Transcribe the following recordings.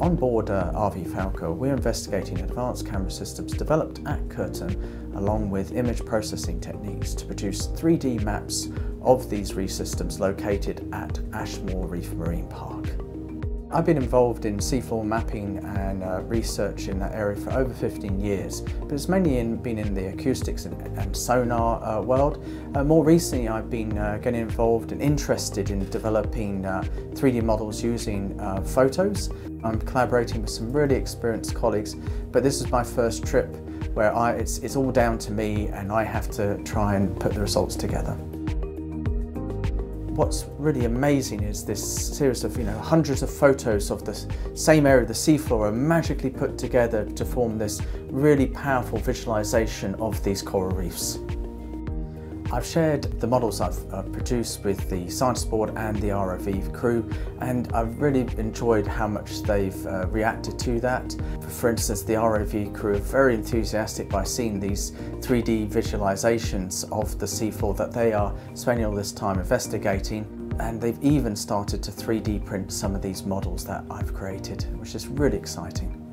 On board uh, RV Falkor, we're investigating advanced camera systems developed at Curtin along with image processing techniques to produce 3D maps of these reef systems located at Ashmore Reef Marine Park. I've been involved in seafloor mapping and uh, research in that area for over 15 years, but it's mainly in, been in the acoustics and, and sonar uh, world. Uh, more recently I've been uh, getting involved and interested in developing 3D uh, models using uh, photos. I'm collaborating with some really experienced colleagues, but this is my first trip where I, it's, it's all down to me and I have to try and put the results together. What's really amazing is this series of you know hundreds of photos of the same area, of the seafloor, are magically put together to form this really powerful visualization of these coral reefs. I've shared the models I've uh, produced with the science board and the ROV crew and I've really enjoyed how much they've uh, reacted to that. For instance, the ROV crew are very enthusiastic by seeing these 3D visualizations of the seafloor that they are spending all this time investigating and they've even started to 3D print some of these models that I've created, which is really exciting.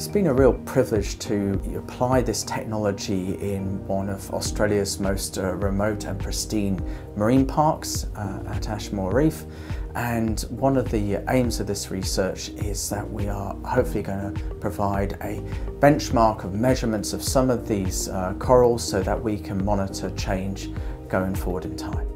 It's been a real privilege to apply this technology in one of Australia's most uh, remote and pristine marine parks uh, at Ashmore Reef. And one of the aims of this research is that we are hopefully going to provide a benchmark of measurements of some of these uh, corals so that we can monitor change going forward in time.